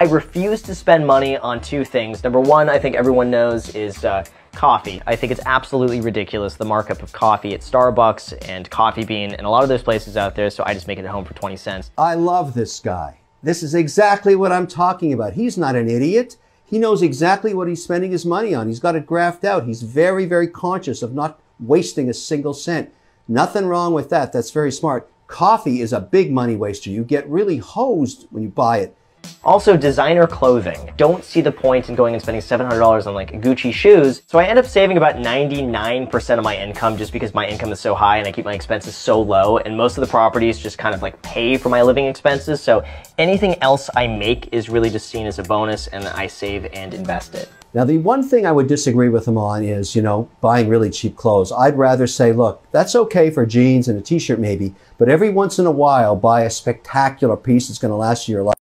I refuse to spend money on two things. Number one, I think everyone knows is uh, coffee. I think it's absolutely ridiculous, the markup of coffee at Starbucks and Coffee Bean and a lot of those places out there, so I just make it at home for 20 cents. I love this guy. This is exactly what I'm talking about. He's not an idiot. He knows exactly what he's spending his money on. He's got it graphed out. He's very, very conscious of not wasting a single cent. Nothing wrong with that. That's very smart. Coffee is a big money waster. You get really hosed when you buy it. Also, designer clothing. Don't see the point in going and spending $700 on like Gucci shoes. So I end up saving about 99% of my income just because my income is so high and I keep my expenses so low. And most of the properties just kind of like pay for my living expenses. So anything else I make is really just seen as a bonus and I save and invest it. Now, the one thing I would disagree with him on is, you know, buying really cheap clothes. I'd rather say, look, that's okay for jeans and a t-shirt maybe, but every once in a while, buy a spectacular piece that's going to last you your life.